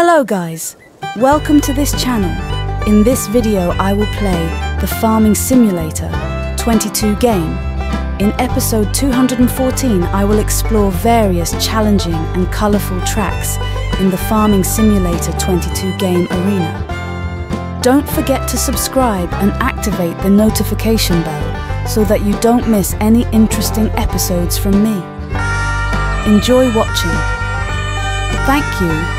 Hello guys, welcome to this channel. In this video I will play the Farming Simulator 22 game. In episode 214 I will explore various challenging and colourful tracks in the Farming Simulator 22 game arena. Don't forget to subscribe and activate the notification bell so that you don't miss any interesting episodes from me. Enjoy watching. Thank you